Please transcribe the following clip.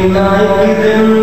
United in